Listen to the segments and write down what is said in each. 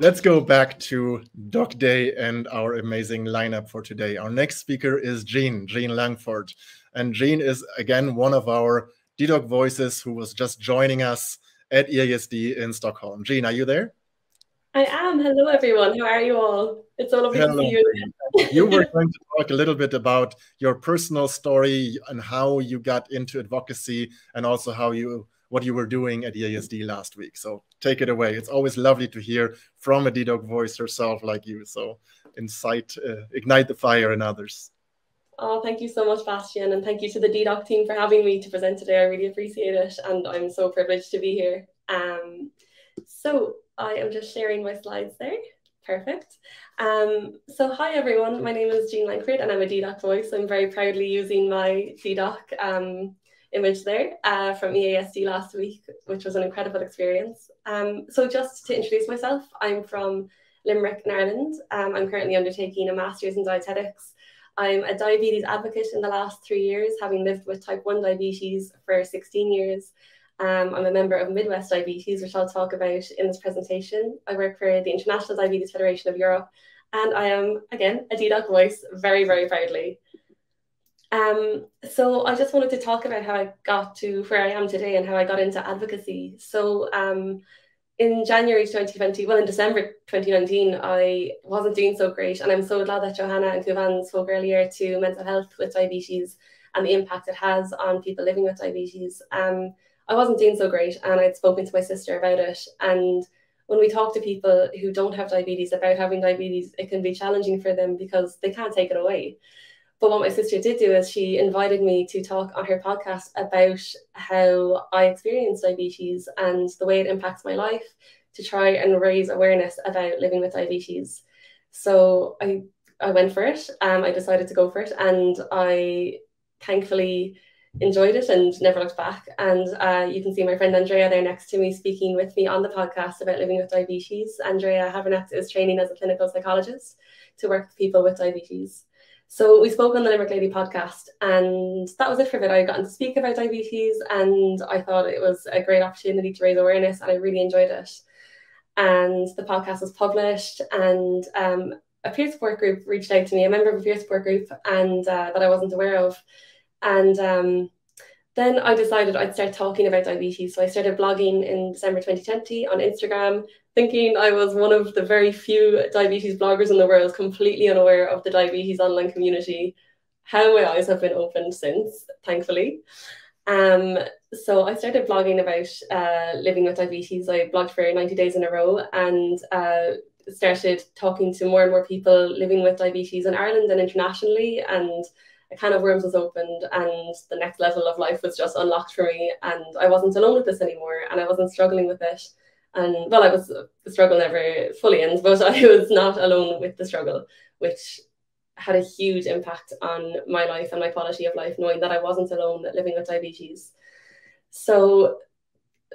Let's go back to Doc Day and our amazing lineup for today. Our next speaker is Jean, Jean Langford. And Jean is again one of our dedoc voices who was just joining us at EASD in Stockholm. Jean, are you there? I am. Hello, everyone. How are you all? It's so lovely Hello. to see you. you were going to talk a little bit about your personal story and how you got into advocacy and also how you what you were doing at EASD last week. So take it away. It's always lovely to hear from a dedoc voice herself like you. So incite, uh, ignite the fire in others. Oh, thank you so much, Bastian, and thank you to the dedoc team for having me to present today. I really appreciate it, and I'm so privileged to be here. Um, so I am just sharing my slides there. Perfect. Um, so hi everyone, my name is Jean Langford and I'm a dedoc voice. I'm very proudly using my dedoc um, image there uh, from EASD last week, which was an incredible experience. Um, so just to introduce myself, I'm from Limerick in Ireland. Um, I'm currently undertaking a master's in dietetics. I'm a diabetes advocate in the last three years, having lived with type 1 diabetes for 16 years. Um, I'm a member of Midwest Diabetes, which I'll talk about in this presentation. I work for the International Diabetes Federation of Europe, and I am, again, a dedoc voice very, very proudly. Um, so I just wanted to talk about how I got to where I am today and how I got into advocacy. So um, in January 2020, well, in December 2019, I wasn't doing so great. And I'm so glad that Johanna and Kuvan spoke earlier to mental health with diabetes and the impact it has on people living with diabetes. Um, I wasn't doing so great, and I'd spoken to my sister about it. And when we talk to people who don't have diabetes about having diabetes, it can be challenging for them because they can't take it away. But what my sister did do is she invited me to talk on her podcast about how I experience diabetes and the way it impacts my life to try and raise awareness about living with diabetes. So I I went for it. Um, I decided to go for it, and I thankfully enjoyed it and never looked back. And uh, you can see my friend Andrea there next to me speaking with me on the podcast about living with diabetes. Andrea Havernet is training as a clinical psychologist to work with people with diabetes. So we spoke on the Limerick Lady podcast, and that was it for it. I got to speak about diabetes, and I thought it was a great opportunity to raise awareness, and I really enjoyed it. And the podcast was published, and um, a peer support group reached out to me, a member of a peer support group, and uh, that I wasn't aware of. And um, then I decided I'd start talking about diabetes. So I started blogging in December 2020 on Instagram, thinking I was one of the very few diabetes bloggers in the world, completely unaware of the diabetes online community. How my eyes have been opened since, thankfully. Um, so I started blogging about uh, living with diabetes. I blogged for 90 days in a row and uh, started talking to more and more people living with diabetes in Ireland and internationally. And a can of worms was opened and the next level of life was just unlocked for me. And I wasn't alone with this anymore and I wasn't struggling with it. And well, I was the struggle never fully ends, but I was not alone with the struggle, which had a huge impact on my life and my quality of life, knowing that I wasn't alone living with diabetes. So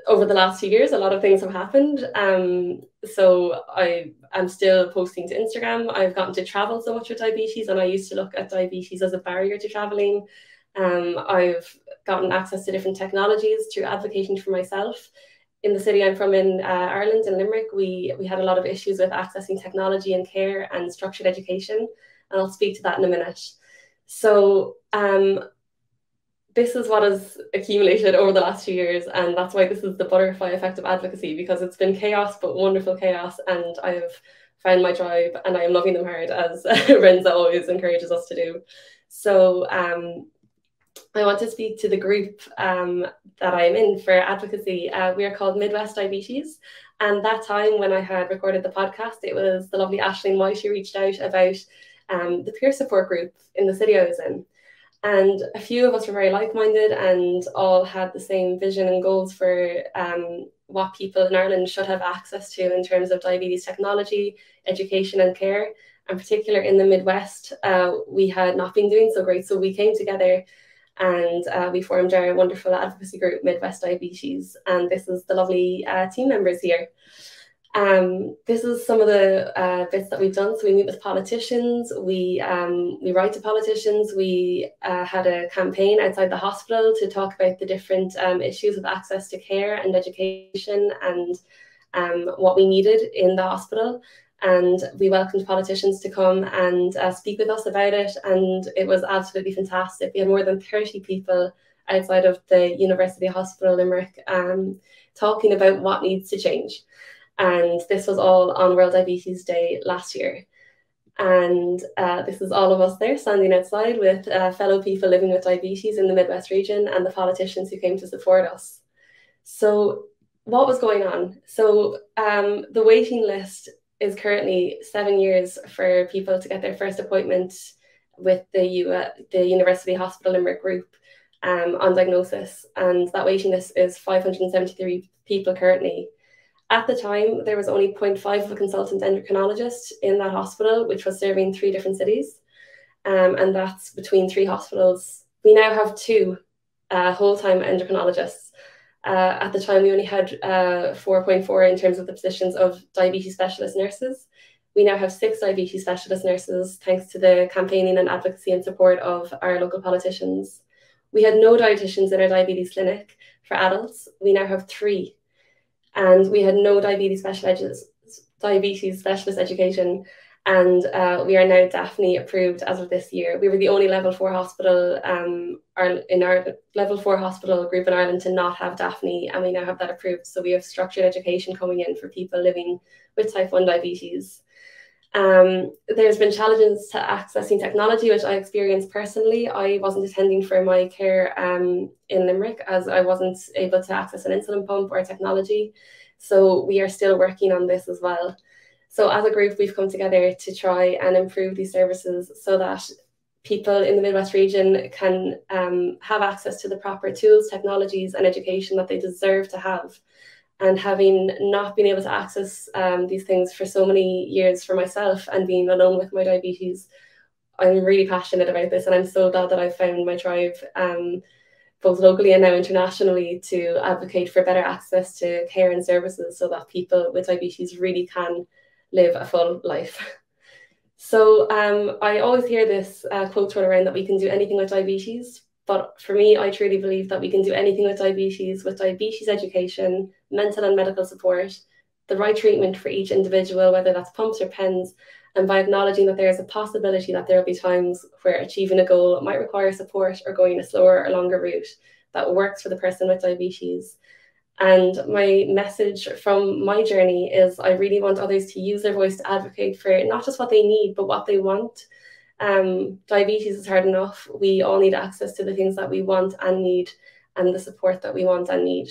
over the last few years, a lot of things have happened. Um, so I am still posting to Instagram. I've gotten to travel so much with diabetes, and I used to look at diabetes as a barrier to traveling. Um, I've gotten access to different technologies through advocating for myself in the city I'm from in uh, Ireland, in Limerick, we, we had a lot of issues with accessing technology and care and structured education. And I'll speak to that in a minute. So um, this is what has accumulated over the last few years. And that's why this is the butterfly effect of advocacy, because it's been chaos, but wonderful chaos. And I've found my tribe and I am loving them hard, as Renza always encourages us to do. So um, I want to speak to the group um, that I'm in for advocacy. Uh, we are called Midwest Diabetes. And that time when I had recorded the podcast, it was the lovely Ashling White who reached out about um, the peer support group in the city I was in. And a few of us were very like minded and all had the same vision and goals for um, what people in Ireland should have access to in terms of diabetes technology, education, and care. In particular, in the Midwest, uh, we had not been doing so great. So we came together and uh, we formed our wonderful advocacy group, Midwest Diabetes. And this is the lovely uh, team members here. Um, this is some of the uh, bits that we've done. So we meet with politicians, we um, we write to politicians. We uh, had a campaign outside the hospital to talk about the different um, issues of access to care and education, and um, what we needed in the hospital. And we welcomed politicians to come and uh, speak with us about it. And it was absolutely fantastic. We had more than 30 people outside of the University Hospital Limerick um, talking about what needs to change. And this was all on World Diabetes Day last year. And uh, this is all of us there standing outside with uh, fellow people living with diabetes in the Midwest region and the politicians who came to support us. So, what was going on? So, um, the waiting list is currently seven years for people to get their first appointment with the, U- uh, the University Hospital Limerick group um, on diagnosis. And that waiting list is 573 people currently. At the time, there was only 0.5 of a consultant endocrinologist in that hospital, which was serving three different cities. Um, and that's between three hospitals. We now have two uh, whole time endocrinologists. Uh, at the time, we only had uh, 4.4 in terms of the positions of diabetes specialist nurses. We now have six diabetes specialist nurses, thanks to the campaigning and advocacy and support of our local politicians. We had no dietitians in our diabetes clinic for adults. We now have three and we had no diabetes specialist diabetes specialist education and uh, we are now DAFNE approved as of this year. We were the only level four hospital um, in our level four hospital group in Ireland to not have DAFNE, and we now have that approved. So we have structured education coming in for people living with type 1 diabetes. Um, there's been challenges to accessing technology, which I experienced personally. I wasn't attending for my care um, in Limerick as I wasn't able to access an insulin pump or technology. So we are still working on this as well. So as a group, we've come together to try and improve these services so that people in the Midwest region can um, have access to the proper tools, technologies, and education that they deserve to have. And having not been able to access um, these things for so many years for myself and being alone with my diabetes i'm really passionate about this and i'm so glad that i've found my tribe um, both locally and now internationally to advocate for better access to care and services so that people with diabetes really can live a full life so um, i always hear this uh, quote thrown around that we can do anything with diabetes but for me, I truly believe that we can do anything with diabetes, with diabetes education, mental and medical support, the right treatment for each individual, whether that's pumps or pens, and by acknowledging that there is a possibility that there will be times where achieving a goal might require support or going a slower or longer route that works for the person with diabetes. And my message from my journey is I really want others to use their voice to advocate for not just what they need, but what they want um, diabetes is hard enough. We all need access to the things that we want and need, and the support that we want and need.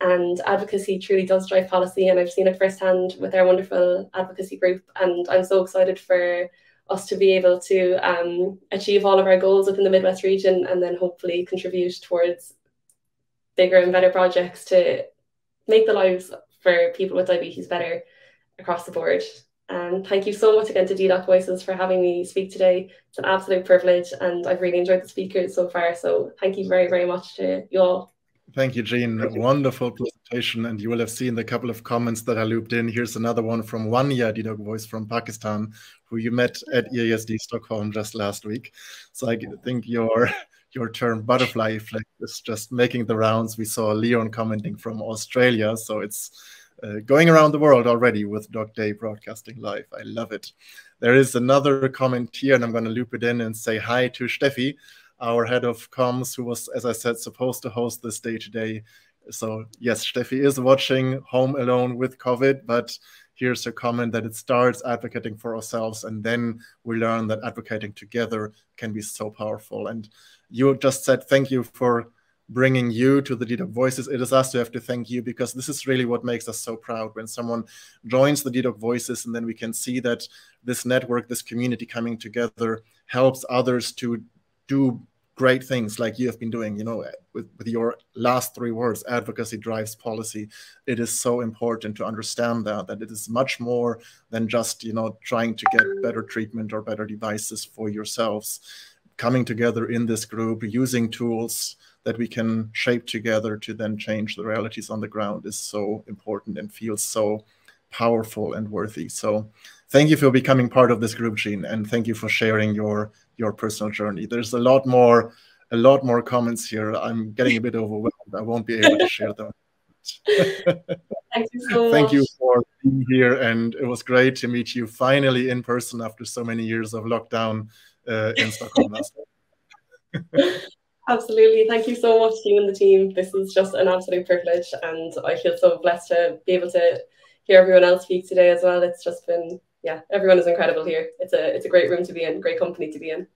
And advocacy truly does drive policy, and I've seen it firsthand with our wonderful advocacy group. And I'm so excited for us to be able to um, achieve all of our goals within the Midwest region, and then hopefully contribute towards bigger and better projects to make the lives for people with diabetes better across the board. And thank you so much again to dedoc Voices for having me speak today. It's an absolute privilege, and I've really enjoyed the speakers so far. So thank you very, very much to you all. Thank you, Jean. Thank you. Wonderful presentation. And you will have seen the couple of comments that I looped in. Here's another one from Wanya dedoc Voice from Pakistan, who you met at EASD Stockholm just last week. So I think your your term butterfly effect is just making the rounds. We saw Leon commenting from Australia. So it's uh, going around the world already with Doc Day broadcasting live. I love it. There is another comment here, and I'm going to loop it in and say hi to Steffi, our head of comms, who was, as I said, supposed to host this day today. So, yes, Steffi is watching home alone with COVID, but here's a comment that it starts advocating for ourselves, and then we learn that advocating together can be so powerful. And you just said thank you for bringing you to the dedoc Voices. It is us who have to thank you because this is really what makes us so proud when someone joins the dedoc Voices and then we can see that this network, this community coming together helps others to do great things like you have been doing, you know, with, with your last three words, advocacy drives policy. It is so important to understand that, that it is much more than just, you know, trying to get better treatment or better devices for yourselves. Coming together in this group, using tools, that we can shape together to then change the realities on the ground is so important and feels so powerful and worthy. So thank you for becoming part of this group, Jean, and thank you for sharing your your personal journey. There's a lot more a lot more comments here. I'm getting a bit overwhelmed. I won't be able to share them. Thank you so Thank much. you for being here, and it was great to meet you finally in person after so many years of lockdown uh, in Stockholm last Absolutely. Thank you so much to you and the team. This is just an absolute privilege, and I feel so blessed to be able to hear everyone else speak today as well. It's just been, yeah, everyone is incredible here. It's a it's a great room to be in, great company to be in.